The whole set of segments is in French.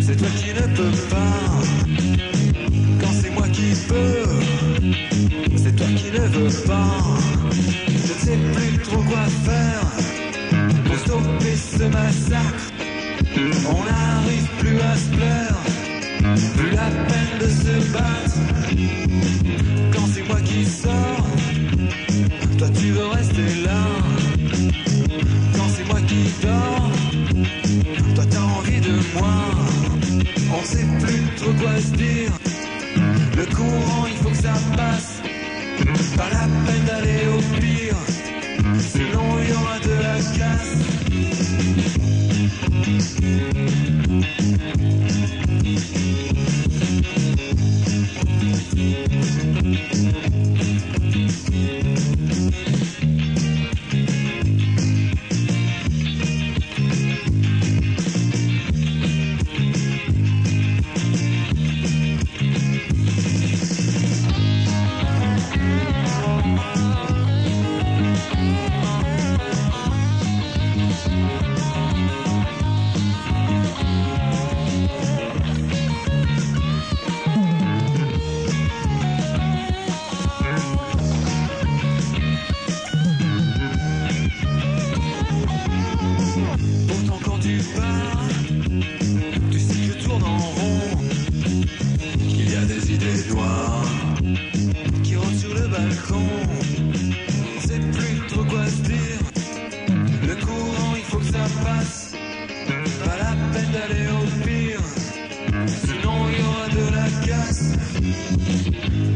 c'est toi qui ne peux pas. Quand c'est moi qui peux, c'est toi qui ne veux pas. Je ne sais plus trop quoi faire pour stopper ce massacre. On n'arrive plus à se plaire, plus la peine de se battre. On sait plus trop quoi se dire. Le courant, il faut que ça passe. Pas la peine d'aller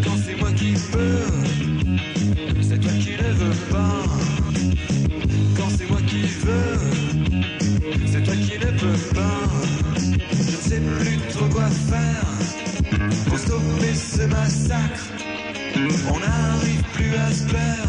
Quand c'est moi qui peux, c'est toi qui ne veux pas. Quand c'est moi qui veux. C'est toi qui ne peux pas. Je ne sais plus trop quoi faire pour stopper ce massacre. On n'arrive plus à se plaire,